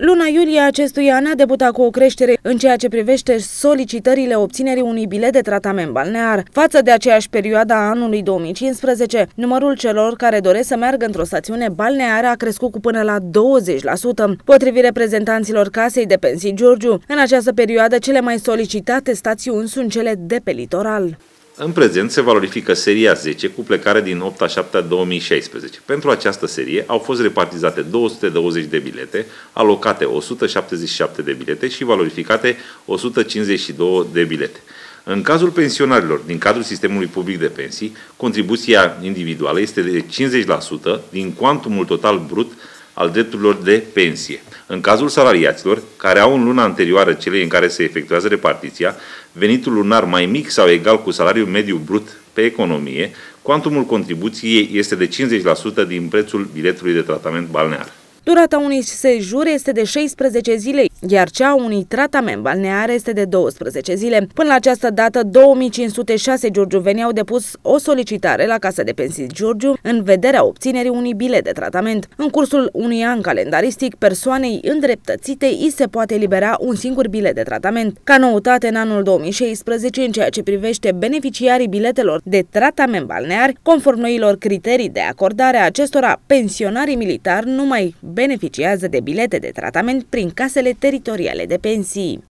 Luna iulie acestui an a debutat cu o creștere în ceea ce privește solicitările obținerii unui bilet de tratament balnear. Față de aceeași perioadă a anului 2015, numărul celor care doresc să meargă într-o stațiune balneară a crescut cu până la 20%. Potrivit reprezentanților Casei de Pensii Giurgiu, în această perioadă cele mai solicitate stațiuni sunt cele de pe litoral. În prezent se valorifică seria 10 cu plecare din 8 a 7 a 2016. Pentru această serie au fost repartizate 220 de bilete, alocate 177 de bilete și valorificate 152 de bilete. În cazul pensionarilor din cadrul sistemului public de pensii, contribuția individuală este de 50% din cuantumul total brut al drepturilor de pensie. În cazul salariaților, care au în luna anterioară celei în care se efectuează repartiția, venitul lunar mai mic sau egal cu salariul mediu brut pe economie, cuantumul contribuției este de 50% din prețul biletului de tratament balnear. Durata unui sejur este de 16 zile, iar cea a unui tratament balnear este de 12 zile. Până la această dată, 2506 giurgiuveni au depus o solicitare la Casa de Pensii Giurgiu în vederea obținerii unui bilet de tratament. În cursul unui an calendaristic, persoanei îndreptățite îi se poate elibera un singur bilet de tratament. Ca noutate în anul 2016, în ceea ce privește beneficiarii biletelor de tratament balnear, conform noilor criterii de acordare a acestora, pensionarii militari nu mai beneficiază de bilete de tratament prin casele teritoriale de pensii.